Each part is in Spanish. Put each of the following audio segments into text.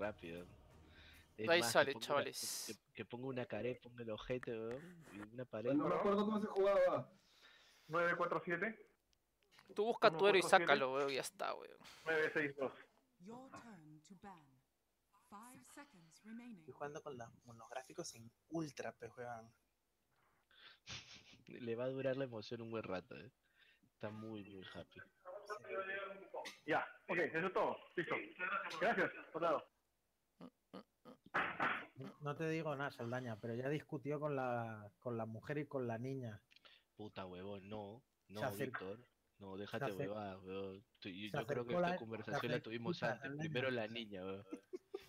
rápido. Es Ahí más, que sale, una- chavales. que, que ponga una caret, ponga el ojete, weón, y una pared. No me acuerdo cómo se jugaba. 947 Tú busca tu héroe y sácalo, weón, ya está, weón. 962. Your turn to ban. Five seconds remaining. Estoy jugando con, la- con los gráficos en ultra, pues juegan. Le va a durar la emoción un buen rato, eh. Está muy, muy happy. Ya, ok, eso es todo. Listo. Gracias, por lado. No te digo nada, Saldaña, pero ya discutió con la, con la mujer y con la niña. Puta huevón, no, no, acercó- Víctor. No, déjate huevada, weón. Tú- Yo, creo que esta la- conversación la tuvimos antes. Saldaña. Primero la niña, weón.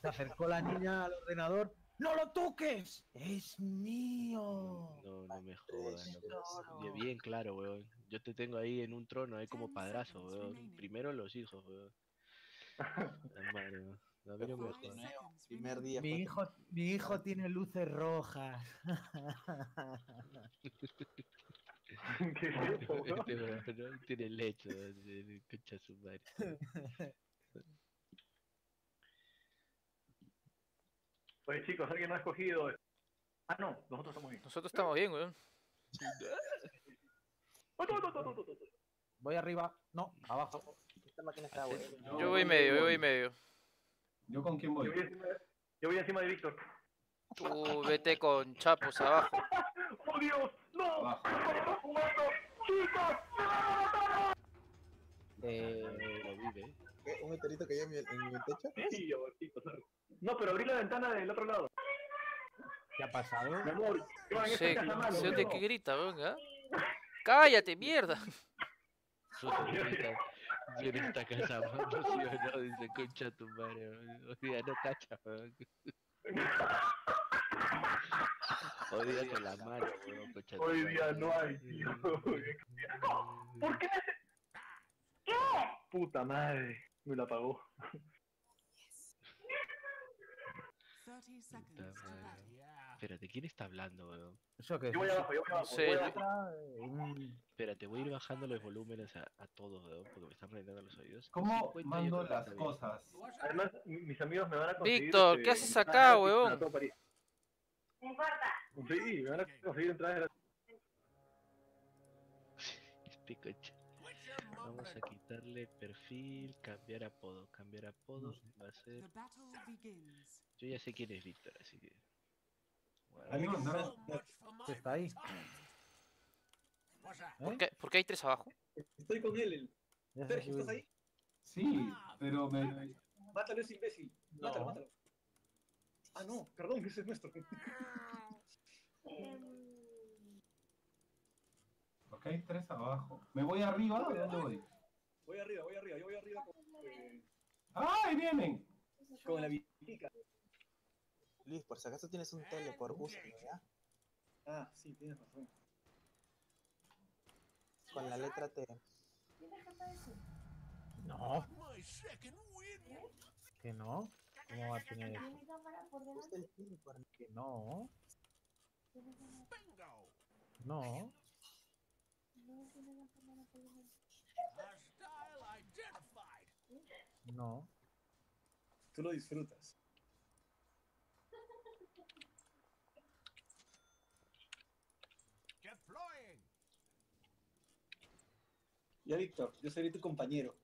Se acercó la niña al ordenador. ¡No lo toques! ¡Es mío! No, no me jodas. Y Bien claro, weón. Yo te tengo ahí en un trono, ahí como padrazo, weón. Primero los hijos, weón. La madre, weón. Primer día. Mi hijo, mi hijo tiene luces rojas. ¿Qué es eso? Este ¿no? Tiene de concha su madre. Oye, chicos, ¿alguien no ha escogido? Ah, no, nosotros estamos bien. Nosotros estamos bien, weón. Voy arriba. No, abajo. Esta máquina está buena. Yo voy medio, yo voy medio. ¿Yo con quién voy? Yo voy encima, yo voy encima de Víctor. Tú vete con chapos abajo. ¡Oh, Dios! ¡No! Abajo. ¡Chicos! Eh, Lo vive. ¿Un meteorito cayó en mi, en mi techo? Sí. No, pero abrí la ventana del otro lado. ¿Qué ha pasado? Mi amor, yo en No esta sé, casa no sé de qué grita, ¿ah? ¡Cállate, mierda! Puta, en esta- yo en esta casa, weón, no sí o no, dice concha tu madre. Hoy día no cacha, weón. Hoy día con la mano, weón, concha tu Hoy día no hay, tío. ¿Por qué me ¿Qué? Puta madre, me la pagó. 30 seconds to madre. Espérate, ¿quién está hablando, weón? ¿Eso qué es? Yo voy abajo, yo voy abajo. Sí, voy yo- abajo. Espérate, voy a ir bajando los volúmenes a, a todos, weón, porque me están reventando los oídos. ¿Cómo 50 yo mando las bien. cosas? Además, mi- mis amigos me van a conseguir... Víctor, este, ¿qué haces acá, weón? todo París. Sí, me van a conseguir entradas gratis. Este concha. Vamos a quitarle perfil, cambiar apodo. Cambiar apodo va a ser. Yo ya sé quién es Víctor, así que. Amigo, no. ¿Qué está ahí? ¿Por ¿Eh? qué, por qué hay tres abajo? Estoy con él. Sé Sergio, que- ¿estás ahí? Sí, pero me. Mátalo ese imbécil. Mátalo, No. mátalo. Ah, no, perdón, ese es nuestro. Ok, tres abajo. ¿Me voy arriba? ¿De dónde voy? Voy arriba, voy arriba, yo voy arriba con, eh, ¡Ay, vienen! con la vitica. Luis, por si acaso tienes un teleport, úsalo, ¿ya? Ah, sí, tienes razón. Con la letra T. No. Que no. ¿Cómo va a tener eso? Usa el teleport. Que no. No. No. Tú lo disfrutas. Ya, Víctor, yo seré tu compañero.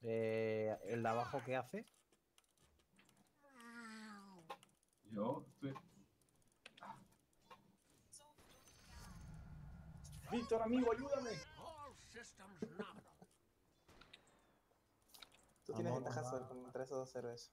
Eh, ¿El de abajo qué hace? Yo estoy. Víctor, amigo, ayúdame. Tú tienes Amor, ventaja mamá. sobre- contra esos dos héroes.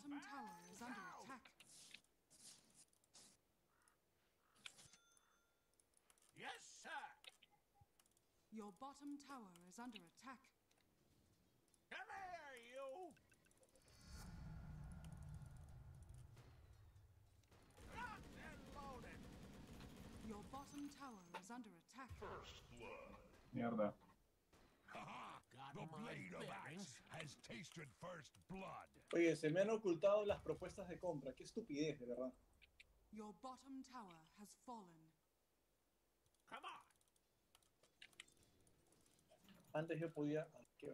bottom tower is under attack. Yes, sir. Your bottom tower is under attack. Come here, you. Locked and loaded. Your bottom tower is under attack. First Mierda. Got Oye, se me han ocultado las propuestas de compra. Qué estupidez, de verdad. Your bottom tower has fallen. Come on. Antes yo podía. qué!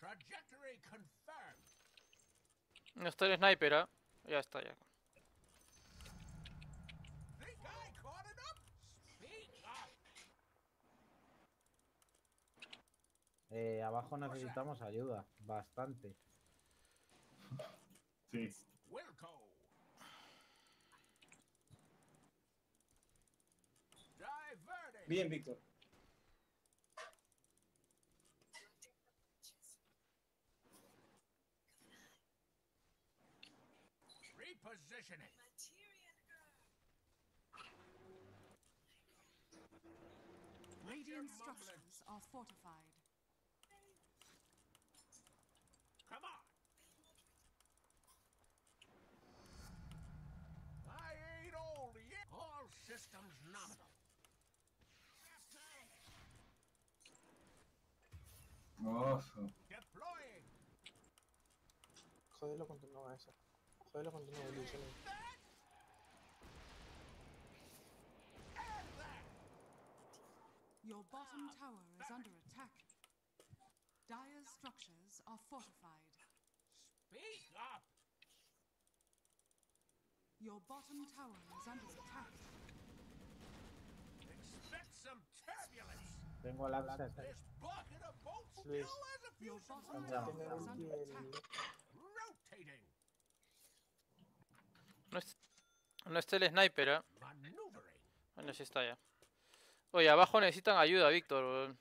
Trajectory confirmed. No está el sniper, ¿ah? Ya está, ya. Eh, abajo necesitamos ayuda, bastante. Sí. Bien, Víctor. Repositioning. Radiant structures are fortified. Jodelo continúa eso. Jodelo continúa evolucionando. And that. Your bottom tower is under attack. Dire's structures are fortified. Speak up. Your bottom tower is under attack. Expect some turbulence. Tengo el access. This bucket of bolts still has a few Your bottom tower is under attack. Rotating, No, es- no está el sniper, ¿ah? maneuvering. Bueno, sí está ya. Oye, abajo necesitan ayuda, Víctor. weón.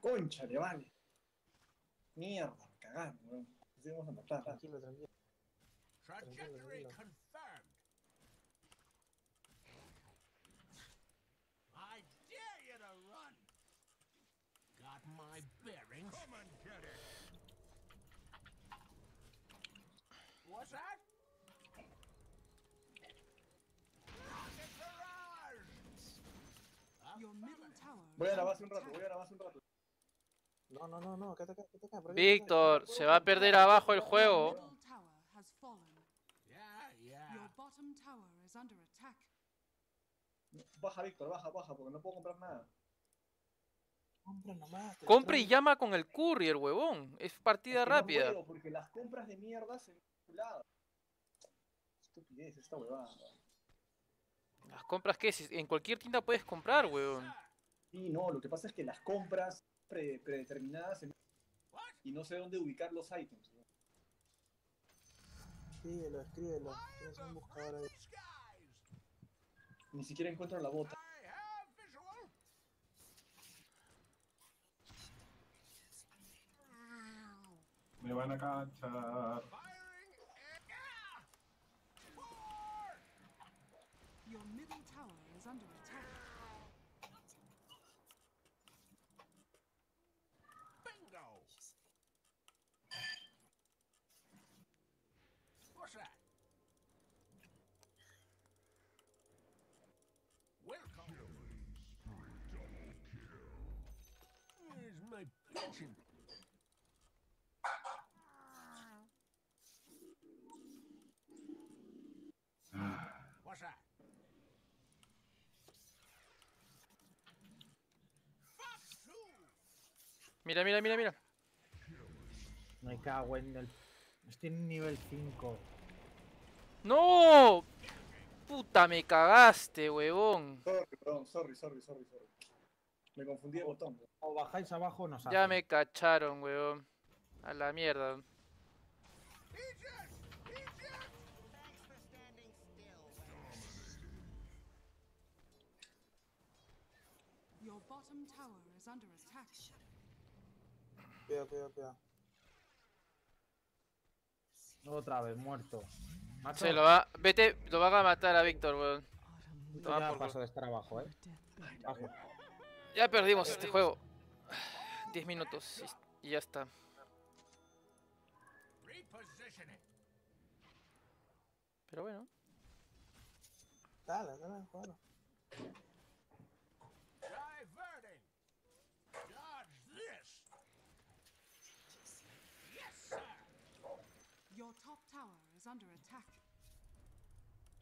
Concha, le vale. Mierda, cagaron, weón. Tranquilo, tranquilo. Trajectory tranquilo. Voy a la under base un rato, voy a la base un rato. No, no, no, no, acá, acá. aquí, Víctor, se va a perder abajo el juego. Baja, Víctor, baja, baja, porque no puedo comprar nada. Compra nomás. te Compre y llama con el courier, huevón. Es partida Es que no rápida. puedo, porque las compras de mierda se. Estupidez, esta huevada. Las compras que en cualquier tienda puedes comprar, huevón. Sí, no, lo que pasa es que las compras pre- predeterminadas en- y no sé dónde ubicar los ítems. ¿no? Escríbelo, escríbelo. Tienes un buscador ahí. Ni siquiera encuentro la bota. Me van a cachar. Firing. and-! Forward. Your middle tower is under attack. Bingo. What's that? Welcome. Where's pension? What's that? Mira, mira, mira, mira. Me cago en el. Estoy en nivel 5. ¡No! Puta, me cagaste, huevón. Sorry, perdón, sorry, sorry, sorry, sorry. Me confundí de botón. O bajáis abajo nos Ya me cacharon, huevón. A la mierda. Eject! Eject! Your bottom tower is under attack. Cuidado, cuidado, cuidado. Otra vez, muerto. Macho, Se lo va. Vete, lo van a matar a Víctor, weón. toma por paso de estar abajo, eh. Abajo. Ya perdimos este juego. 10 minutos y, y ya está. Reposition it. Pero bueno. Dale, dale, juega. Diverting. Dodge this. Yes, sir. Your top tower is under attack.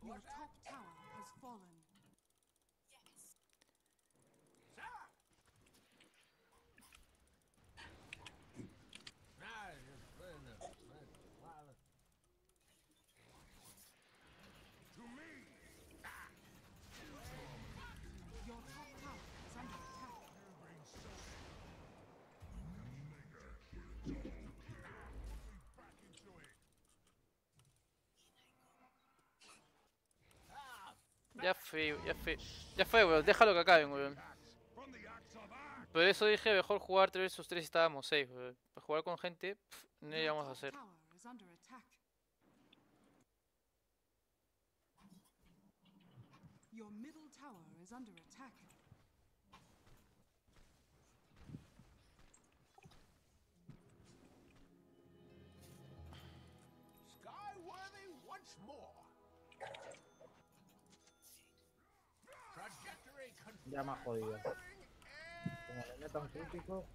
Your top tower has fallen. Sir. Now, just put in a- put in a while of- To me. Your top tower is under attack. Ya fue, ya fue. Ya fue, weón. Déjalo que acaben, weón. Por eso dije mejor jugar 3 vs 3 y estábamos safe, weón. Para jugar con gente, pf, no íbamos a hacer. Your Ya ha jodido. Como le meta crítico.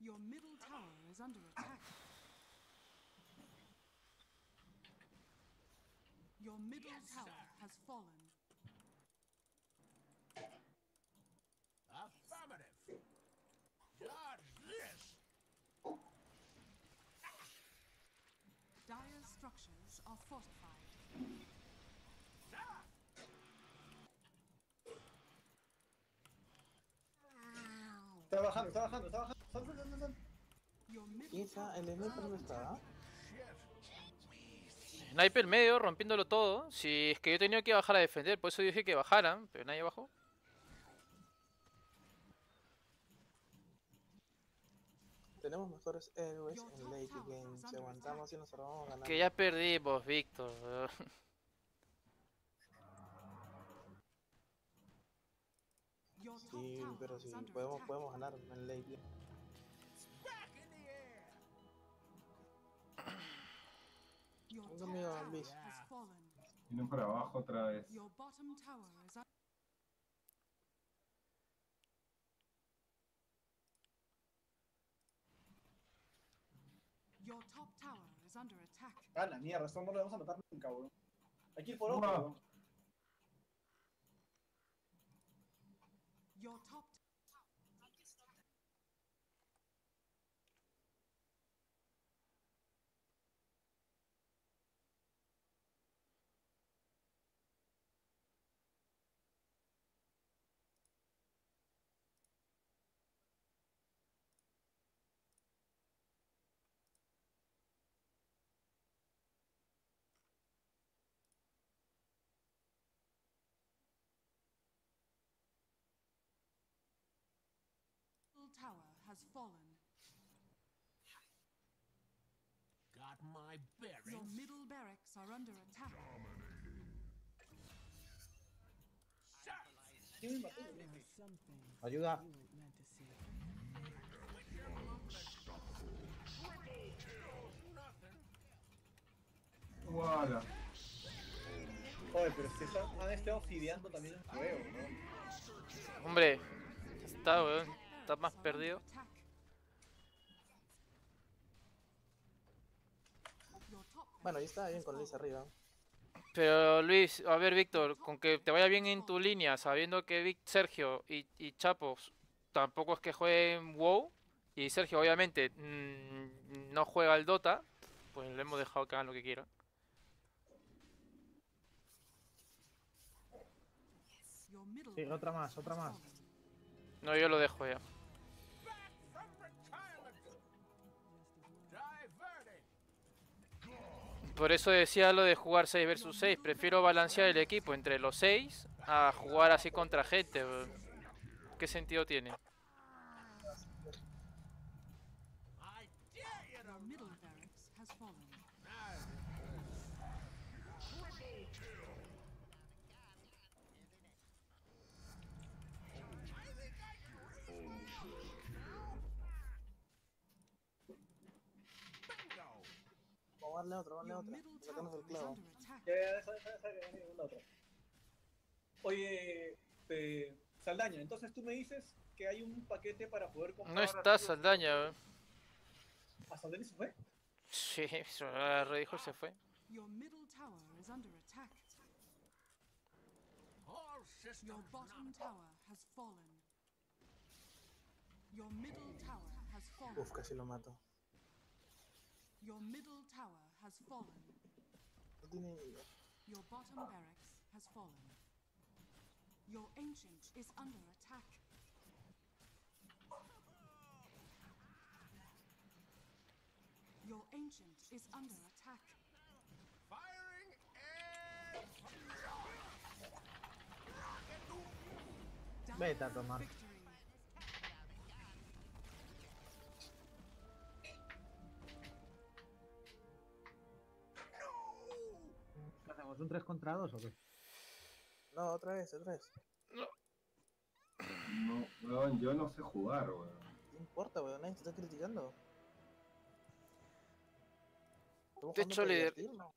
Your middle is under attack. Your middle Yes, tower sir. has fallen. Affirmative. Dodge this. Dire structures are fortified. Está bajando, está bajando, está bajando. Tower el sniper no under está. Sniper medio, rompiéndolo todo. Si es que yo tenido que bajar a defender, por eso dije que bajaran, pero nadie bajó. Tenemos mejores héroes en late game. Si aguantamos y nos vamos a ganar. Que ya perdimos, Víctor. Sí, pero si under podemos, podemos ganar en late game. Your Venga, top amigo, tower Luis. has fallen. Vienen por abajo otra vez. Your bottom tower is under Your top tower is under attack. Ah, la mierda, esto no lo vamos a matar nunca, weón. Hay que ir por otro, Wow. weón. Your top tower has fallen. Got my Your middle barracks are under attack. ¿Quién me mató? Ayuda. Guala. Oye, pero es que están- han estado fideando también el juego, ¿no? Hombre, está, weón. está más perdido. Bueno, ahí está bien con Luis arriba. Pero Luis, a ver Víctor, con que te vaya bien en tu línea, sabiendo que Vic, Sergio y, y Chapos tampoco es que jueguen WoW, y Sergio obviamente mm, no juega el Dota, pues le hemos dejado que hagan lo que quieran. Sí, otra más, otra más. No, yo lo dejo ya. Por eso decía lo de jugar 6 versus 6. Prefiero balancear el equipo entre los 6 a jugar así contra gente. ¿Qué sentido tiene? I dare you to Your middle barracks has fallen. Vamos a darle otro, Sacamos el clavo. under attack. Ya, ya, esa, esa, esa, esa, la otra. Oye, eh, Saldaña, entonces tú me dices que hay un paquete para poder comprar. No está Saldaña. weón. ¿A Saldaña se fue? Sí, redijo se fue. Your middle tower is under attack. Your bottom tower has fallen. Your middle tower has fallen. Uf, casi lo mato. Your middle tower has fallen. No tiene vida. Your bottom barracks has fallen. Your ancient is under attack. Your ancient is under attack. firing air. Vete tomar. Victory. ¿Qué hacemos? ¿Un 3 contra 2 o qué? No, otra vez, otra vez. No, weón, yo no sé jugar, weón. No importa, weón, nadie te está criticando. De hecho, divertirnos.